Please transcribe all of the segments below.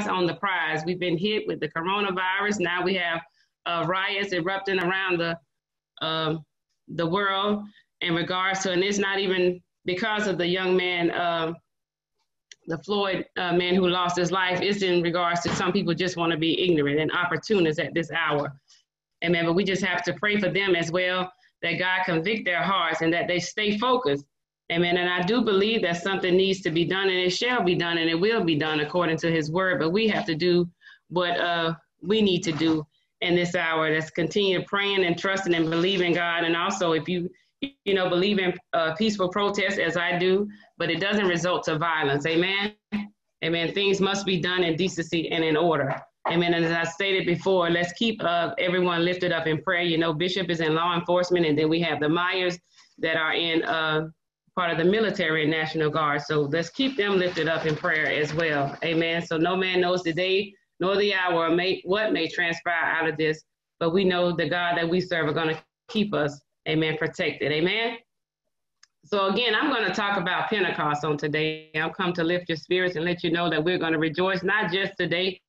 eyes on the prize. We've been hit with the coronavirus. Now we have uh, riots erupting around the uh, the world in regards to, and it's not even because of the young man, uh, the Floyd uh, man who lost his life. It's in regards to some people just want to be ignorant and opportunists at this hour. Amen. But we just have to pray for them as well that God convict their hearts and that they stay focused. Amen. And I do believe that something needs to be done and it shall be done and it will be done according to his word. But we have to do what uh, we need to do in this hour. That's continue praying and trusting and believing God. And also, if you you know believe in uh, peaceful protest as I do, but it doesn't result to violence. Amen. Amen. Things must be done in decency and in order. Amen. And as I stated before, let's keep uh, everyone lifted up in prayer. You know, Bishop is in law enforcement, and then we have the Myers that are in uh, part of the military and National Guard. So let's keep them lifted up in prayer as well. Amen. So no man knows the day nor the hour may, what may transpire out of this, but we know the God that we serve are going to keep us, amen, protected. Amen. So again, I'm going to talk about Pentecost on today. I've come to lift your spirits and let you know that we're going to rejoice not just today,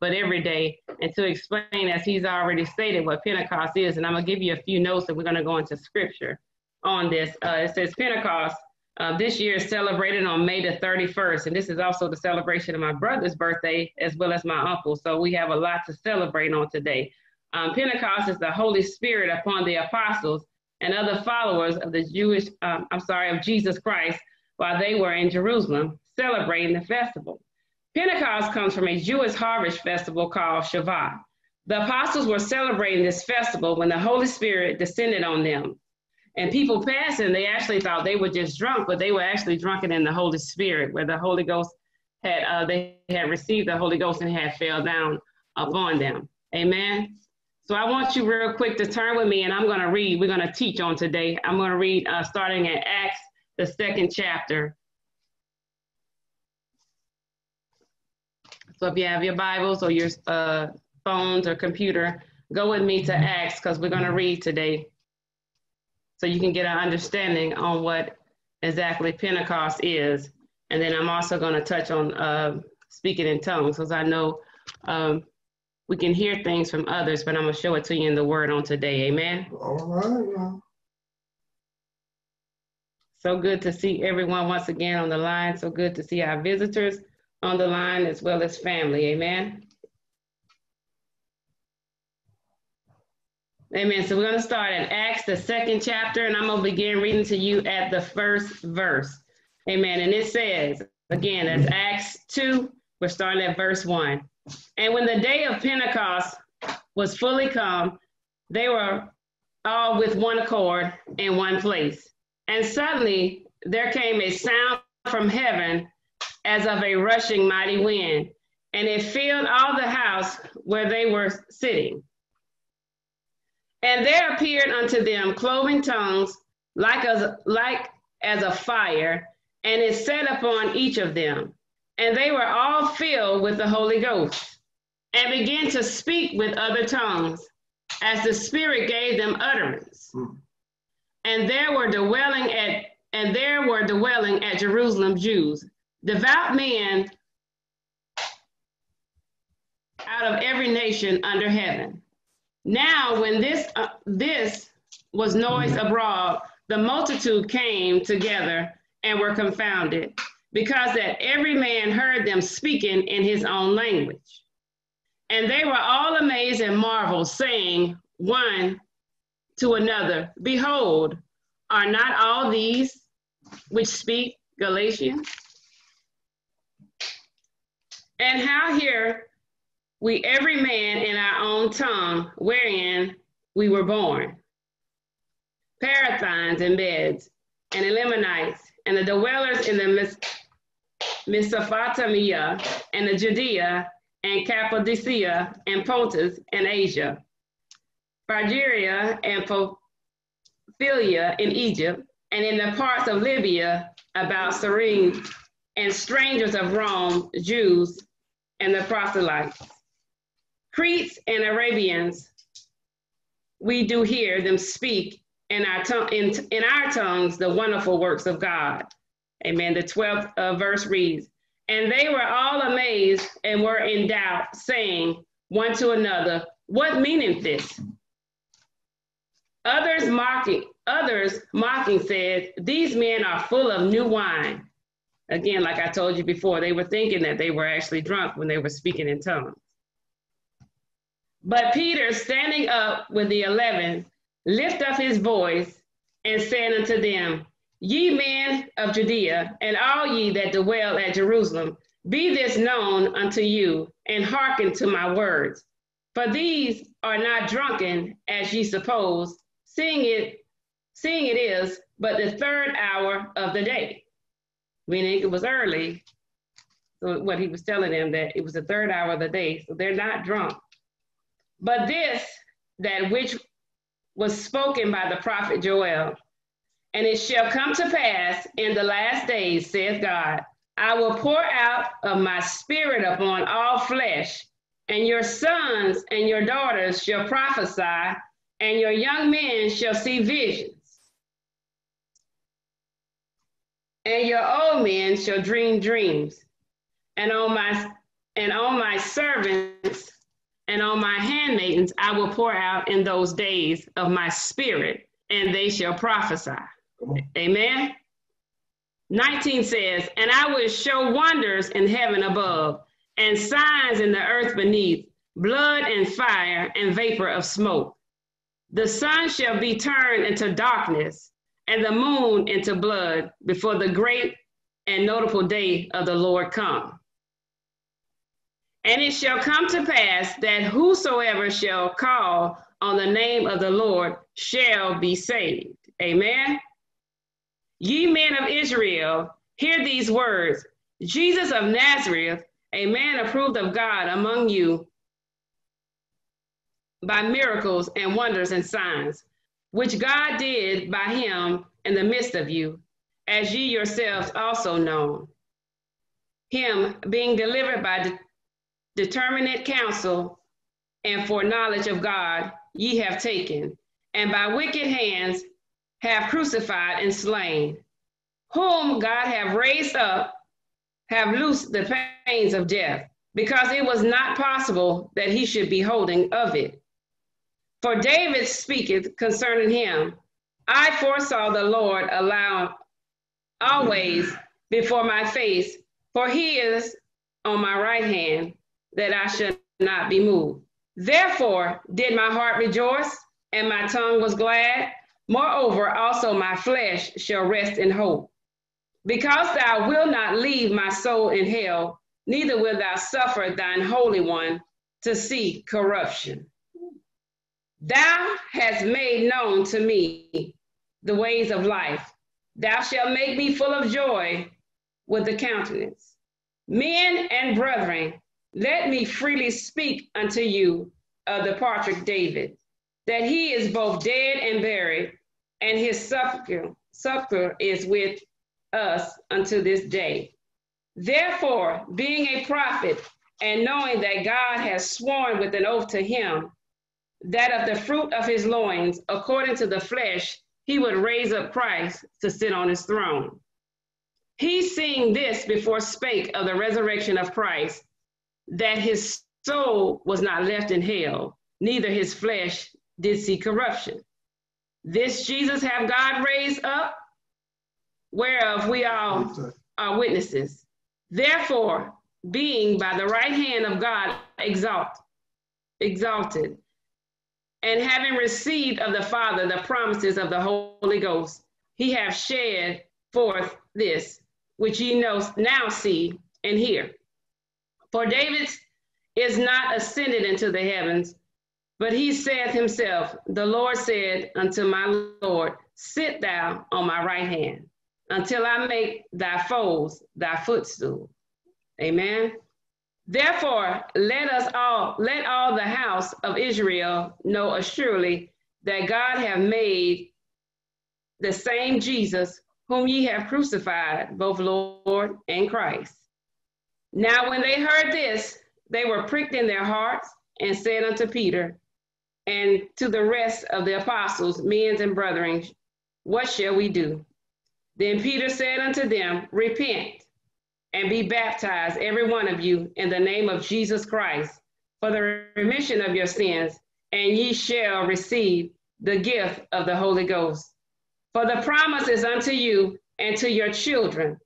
but every day, and to explain, as he's already stated, what Pentecost is. And I'm going to give you a few notes, and we're going to go into scripture on this. Uh, it says Pentecost uh, this year is celebrated on May the 31st, and this is also the celebration of my brother's birthday as well as my uncle. So we have a lot to celebrate on today. Um, Pentecost is the Holy Spirit upon the apostles and other followers of the Jewish, um, I'm sorry, of Jesus Christ while they were in Jerusalem celebrating the festival. Pentecost comes from a Jewish harvest festival called Shavuot. The apostles were celebrating this festival when the Holy Spirit descended on them. And people passing, they actually thought they were just drunk, but they were actually drunken in the Holy Spirit, where the Holy Ghost had uh, they had received the Holy Ghost and had fell down upon them. Amen. So I want you real quick to turn with me, and I'm going to read. We're going to teach on today. I'm going to read uh, starting at Acts, the second chapter. So if you have your Bibles or your uh, phones or computer, go with me to Acts because we're going to read today so you can get an understanding on what exactly Pentecost is. And then I'm also going to touch on uh, speaking in tongues, because I know um, we can hear things from others, but I'm going to show it to you in the word on today. Amen. All right. So good to see everyone once again on the line. So good to see our visitors on the line as well as family. Amen. Amen. So we're going to start in Acts, the second chapter, and I'm going to begin reading to you at the first verse. Amen. And it says, again, that's Acts 2. We're starting at verse 1. And when the day of Pentecost was fully come, they were all with one accord in one place. And suddenly there came a sound from heaven as of a rushing mighty wind, and it filled all the house where they were sitting. And there appeared unto them cloven tongues like as, like as a fire, and it set upon each of them. And they were all filled with the Holy Ghost, and began to speak with other tongues, as the Spirit gave them utterance. Mm. And there were dwelling at and there were dwelling at Jerusalem Jews, devout men out of every nation under heaven. Now, when this, uh, this was noise abroad, the multitude came together and were confounded, because that every man heard them speaking in his own language. And they were all amazed and marveled, saying one to another, Behold, are not all these which speak Galatians? And how here we every man in our own tongue wherein we were born. Parthians and Medes and Elamites and the dwellers in the Mesopotamia and the Judea and Cappadocia and Pontus and Asia, Phrygia and Pamphylia in Egypt, and in the parts of Libya about Cyrene, and strangers of Rome, Jews, and the proselytes. Cretes and Arabians, we do hear them speak in our, tongue, in, in our tongues the wonderful works of God. Amen. The 12th uh, verse reads, And they were all amazed and were in doubt, saying one to another, What meaneth this? Others mocking, others mocking said, These men are full of new wine. Again, like I told you before, they were thinking that they were actually drunk when they were speaking in tongues. But Peter, standing up with the eleven, lift up his voice and said unto them, Ye men of Judea, and all ye that dwell at Jerusalem, be this known unto you, and hearken to my words. For these are not drunken, as ye suppose, seeing it, seeing it is but the third hour of the day. Meaning it was early. So what he was telling them that it was the third hour of the day, so they're not drunk. But this, that which was spoken by the prophet Joel, and it shall come to pass in the last days, saith God, I will pour out of my spirit upon all flesh, and your sons and your daughters shall prophesy, and your young men shall see visions. And your old men shall dream dreams. And on my and on my servants and on my handmaidens I will pour out in those days of my spirit, and they shall prophesy. Amen. 19 says, And I will show wonders in heaven above, and signs in the earth beneath, blood and fire and vapor of smoke. The sun shall be turned into darkness, and the moon into blood before the great and notable day of the Lord come. And it shall come to pass that whosoever shall call on the name of the Lord shall be saved. Amen. Ye men of Israel, hear these words Jesus of Nazareth, a man approved of God among you by miracles and wonders and signs, which God did by him in the midst of you, as ye yourselves also know. Him being delivered by de- determinate counsel and foreknowledge of God, ye have taken, and by wicked hands have crucified and slain, whom God have raised up, have loosed the pains of death, because it was not possible that he should be holding of it. For David speaketh concerning him, I foresaw the Lord allow always before my face, for he is on my right hand, that I should not be moved. Therefore did my heart rejoice, and my tongue was glad. Moreover, also my flesh shall rest in hope. Because thou wilt not leave my soul in hell, neither wilt thou suffer thine Holy One to see corruption. Thou hast made known to me the ways of life. Thou shalt make me full of joy with the countenance. Men and brethren, let me freely speak unto you of the patriarch David, that he is both dead and buried, and his sepulchre, is with us unto this day. Therefore, being a prophet, and knowing that God has sworn with an oath to him, that of the fruit of his loins, according to the flesh, he would raise up Christ to sit on his throne. He seeing this before spake of the resurrection of Christ, that his soul was not left in hell, neither his flesh did see corruption. This Jesus have God raised up, whereof we all are witnesses. Therefore, being by the right hand of God exalt, exalted, and having received of the Father the promises of the Holy Ghost, he hath shed forth this, which ye know now see and hear. For David is not ascended into the heavens, but he saith himself, The Lord said unto my Lord, Sit thou on my right hand until I make thy foes thy footstool. Amen. Therefore, let us all, let all the house of Israel know assuredly that God have made the same Jesus whom ye have crucified, both Lord and Christ. Now, when they heard this, they were pricked in their hearts and said unto Peter and to the rest of the apostles, men and brethren, What shall we do? Then Peter said unto them, Repent and be baptized, every one of you, in the name of Jesus Christ, for the remission of your sins, and ye shall receive the gift of the Holy Ghost. For the promise is unto you and to your children,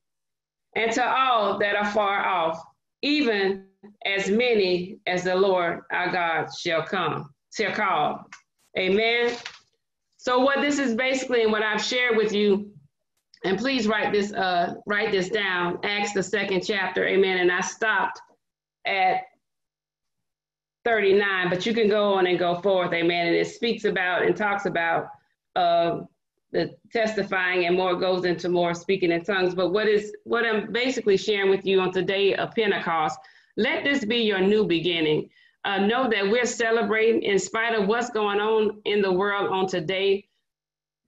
and to all that are far off, even as many as the Lord our God shall come, shall call. Amen. So what this is basically, and what I've shared with you, and please write this, uh, write this down, Acts the second chapter, amen. And I stopped at 39, but you can go on and go forth, amen. And it speaks about and talks about uh, the testifying and more goes into more speaking in tongues. But what is what I'm basically sharing with you on today of Pentecost, let this be your new beginning. Uh, know that we're celebrating in spite of what's going on in the world on today.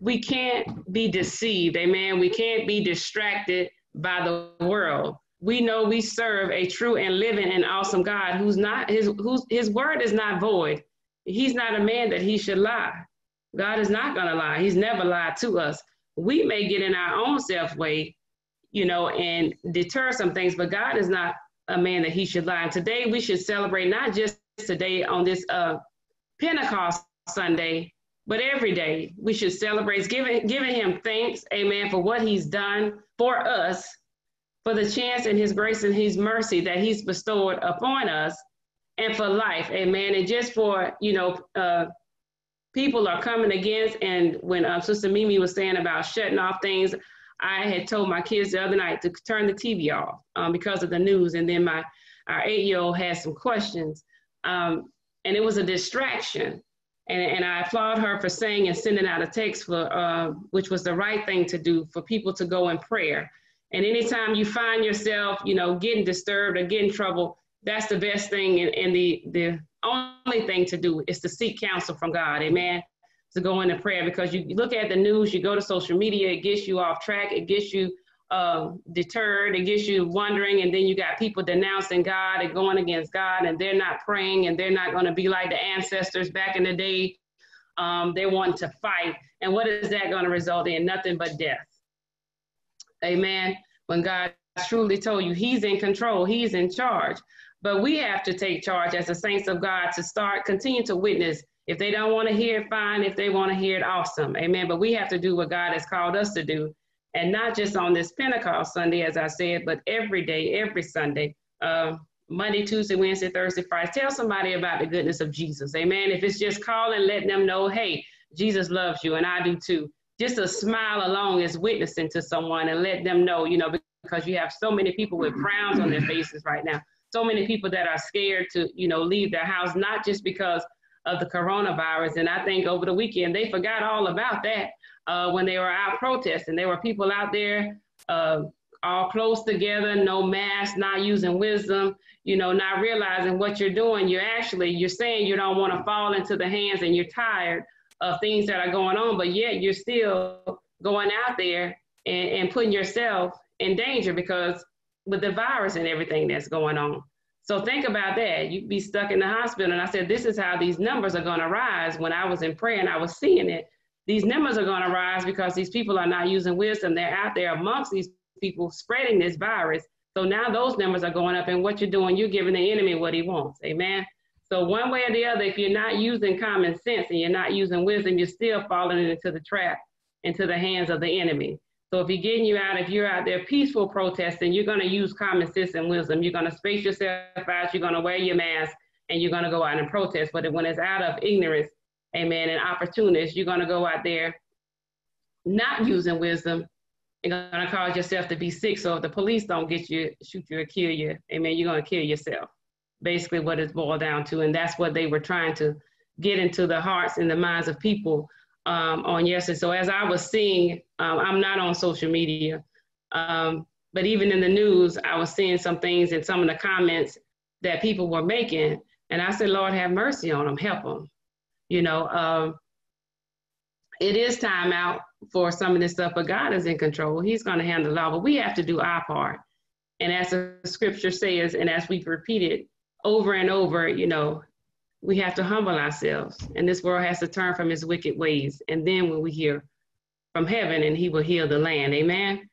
We can't be deceived, amen. We can't be distracted by the world. We know we serve a true and living and awesome God who's not his whose his word is not void. He's not a man that he should lie. God is not going to lie. He's never lied to us. We may get in our own self way, you know, and deter some things, but God is not a man that he should lie. And today we should celebrate not just today on this uh, Pentecost Sunday, but every day we should celebrate giving, giving him thanks, amen, for what he's done for us, for the chance and his grace and his mercy that he's bestowed upon us, and for life, amen. And just for, you know, uh, people are coming against. And when uh, Sister Mimi was saying about shutting off things, I had told my kids the other night to turn the TV off um, because of the news. And then my our eight year old had some questions, um, and it was a distraction. And, and I applaud her for saying and sending out a text for uh, which was the right thing to do for people to go in prayer. And anytime you find yourself, you know, getting disturbed or getting trouble, that's the best thing. And, and the the only thing to do is to seek counsel from God. Amen. To go into prayer because you look at the news, you go to social media, it gets you off track, it gets you uh, deterred, it gets you wondering, and then you got people denouncing God and going against God, and they're not praying, and they're not going to be like the ancestors back in the day. Um, they want to fight, and what is that going to result in? Nothing but death. Amen. When God truly told you He's in control, He's in charge. But we have to take charge as the saints of God to start, continue to witness. If they don't want to hear it, fine. If they want to hear it, awesome. Amen. But we have to do what God has called us to do. And not just on this Pentecost Sunday, as I said, but every day, every Sunday, uh, Monday, Tuesday, Wednesday, Thursday, Friday. Tell somebody about the goodness of Jesus. Amen. If it's just calling, letting them know, hey, Jesus loves you and I do too. Just a smile along is witnessing to someone and let them know, you know, because you have so many people with frowns on their faces right now so many people that are scared to, you know, leave their house, not just because of the coronavirus. And I think over the weekend, they forgot all about that uh, when they were out protesting. There were people out there uh, all close together, no mask, not using wisdom, you know, not realizing what you're doing. You're actually, you're saying you don't want to fall into the hands and you're tired of things that are going on, but yet you're still going out there and, and putting yourself in danger because with the virus and everything that's going on. So think about that. You'd be stuck in the hospital. And I said, this is how these numbers are going to rise. When I was in prayer and I was seeing it, these numbers are going to rise because these people are not using wisdom. They're out there amongst these people spreading this virus. So now those numbers are going up. And what you're doing, you're giving the enemy what he wants. Amen. So one way or the other, if you're not using common sense and you're not using wisdom, you're still falling into the trap, into the hands of the enemy. So if he's getting you out, if you're out there peaceful protesting, you're going to use common sense and wisdom. You're going to space yourself out. You're going to wear your mask and you're going to go out and protest. But when it's out of ignorance, amen, and opportunists, you're going to go out there not using wisdom and going to cause yourself to be sick. So if the police don't get you, shoot you or kill you, amen, you're going to kill yourself. Basically what it's boiled down to. And that's what they were trying to get into the hearts and the minds of people um, on yesterday. So as I was seeing, um, I'm not on social media, um, but even in the news, I was seeing some things and some of the comments that people were making, and I said, Lord, have mercy on them, help them. You know, um, it is time out for some of this stuff, but God is in control. He's going to handle it all, but we have to do our part. And as the scripture says, and as we've repeated over and over, you know, we have to humble ourselves and this world has to turn from its wicked ways and then when we hear from heaven and he will heal the land amen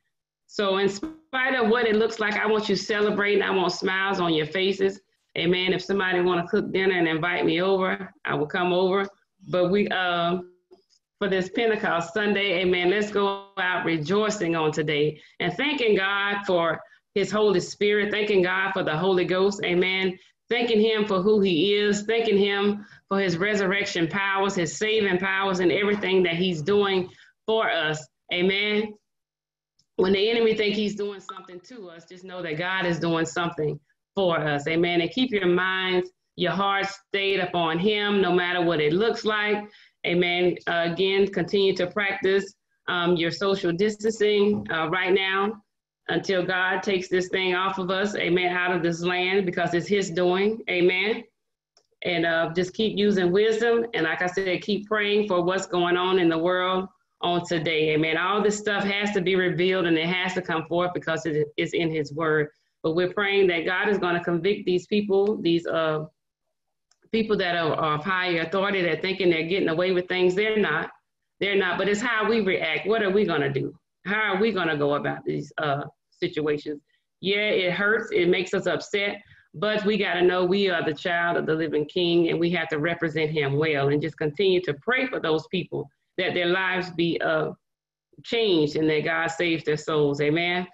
So, in spite of what it looks like, I want you celebrating. I want smiles on your faces. Amen. If somebody want to cook dinner and invite me over, I will come over. But we, uh, for this Pentecost Sunday, amen, let's go out rejoicing on today and thanking God for his Holy Spirit, thanking God for the Holy Ghost, amen, thanking him for who he is, thanking him for his resurrection powers, his saving powers, and everything that he's doing for us, amen. When the enemy think he's doing something to us, just know that God is doing something for us. Amen. And keep your minds, your hearts stayed upon Him, no matter what it looks like. Amen. Uh, again, continue to practice um, your social distancing uh, right now until God takes this thing off of us. Amen. Out of this land because it's His doing. Amen. And uh, just keep using wisdom. And like I said, keep praying for what's going on in the world on today. Amen. All this stuff has to be revealed and it has to come forth because it is in His word. But we're praying that God is going to convict these people, these uh, people that are, of higher authority that thinking they're getting away with things. They're not. They're not. But it's how we react. What are we going to do? How are we going to go about these uh, situations? Yeah, it hurts. It makes us upset. But we got to know we are the child of the living King and we have to represent him well and just continue to pray for those people that their lives be uh, changed and that God saves their souls. Amen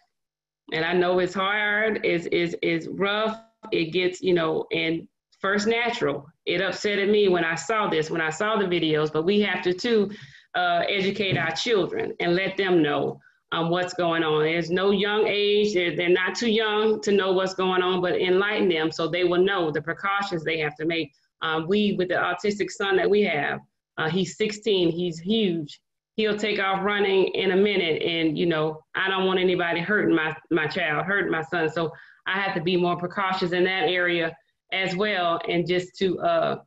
and I know it's hard, it's, it's, it's rough, it gets, you know, and first natural. It upset me when I saw this, when I saw the videos, but we have to too uh, educate our children and let them know um, what's going on. There's no young age, they're, they're not too young to know what's going on, but enlighten them so they will know the precautions they have to make. Um, we, with the autistic son that we have, uh, he's 16, he's huge he'll take off running in a minute and you know i don't want anybody hurting my my child hurting my son so i have to be more precautious in that area as well and just to uh,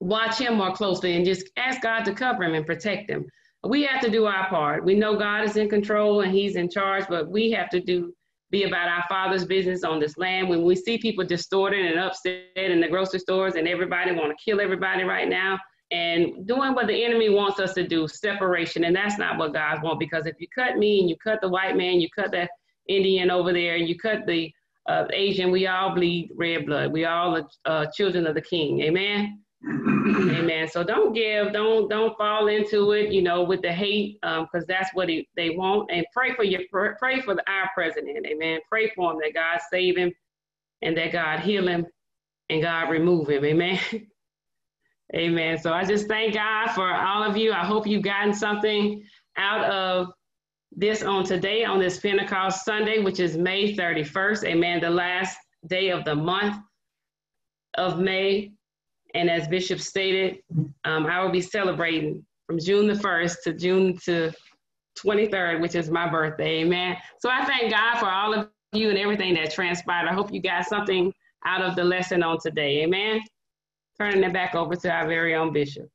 watch him more closely and just ask god to cover him and protect him we have to do our part we know god is in control and he's in charge but we have to do be about our father's business on this land when we see people distorted and upset in the grocery stores and everybody want to kill everybody right now and doing what the enemy wants us to do, separation. And that's not what God wants because if you cut me and you cut the white man, you cut the Indian over there, and you cut the uh, Asian, we all bleed red blood. We all are uh, children of the King. Amen. Amen. So don't give, don't don't fall into it, you know, with the hate, because um, that's what he, they want. And pray for your pray for our president. Amen. Pray for him that God save him, and that God heal him, and God remove him. Amen. Amen. So I just thank God for all of you. I hope you've gotten something out of this on today, on this Pentecost Sunday, which is May 31st. Amen. The last day of the month of May. And as Bishop stated, um, I will be celebrating from June the 1st to June to 23rd, which is my birthday. Amen. So I thank God for all of you and everything that transpired. I hope you got something out of the lesson on today. Amen turning it back over to our very own bishop.